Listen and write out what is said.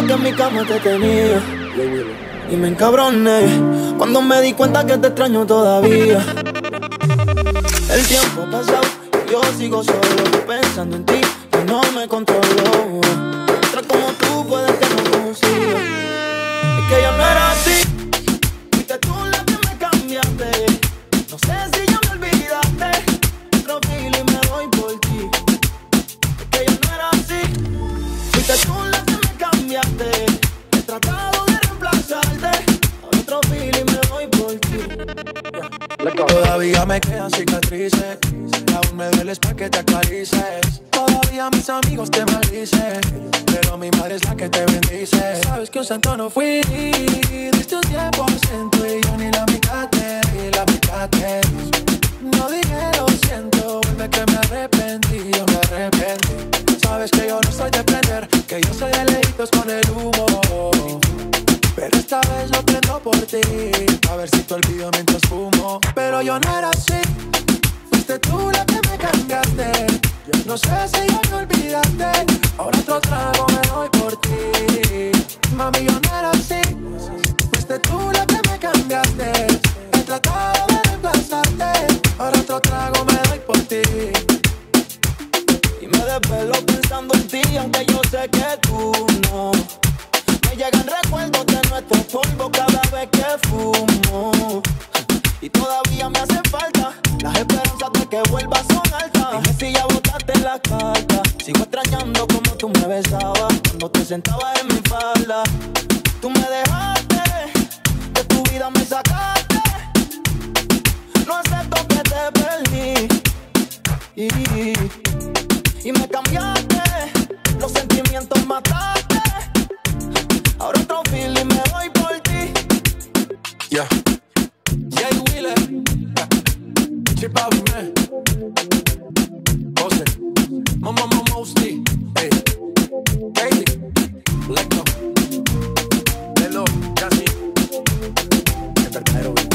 que en mi cama te tenía. Y me encabroné cuando me di cuenta que te extraño todavía. El tiempo ha pasado yo sigo solo pensando en ti y no me controlo. Otra como tú puedes que no consiga. Tratado de reemplazarte. Ahora otro y me doy por ti. Todavía me quedan cicatrices. Aún me dueles para que te acarices. Todavía mis amigos te maldicen. Pero mi madre es la que te bendice. Sabes que un santo no fui. Diste un 100% y yo ni la mitad te esta vez lo prendo por ti, a ver si te olvido mientras fumo. Pero yo no era así, fuiste tú la que me cambiaste. No sé si ya me olvidaste, ahora otro trago me doy por ti. Mami, yo no era así, fuiste tú la que me cambiaste. He tratado de reemplazarte, ahora otro trago me doy por ti. Y me desvelo pensando en ti, aunque yo sé que tú no. Me llegan recuerdos nuestro polvo cada vez que fumo. Y todavía me hace falta las esperanzas de que vuelvas son altas. Dime si ya botaste la carta. Sigo extrañando como tú me besabas cuando te sentabas en mi falda. Tú me dejaste, de tu vida me sacaste. No acepto que te perdí. Y, y me cambiaste, los sentimientos mataste. Yeah. Jay Wheeler. Eh. Chip out, man. Bose. Mama, mama, mostly. Hey. Daily. Let go. Lelo, Jasmine. El verdadero. Eh.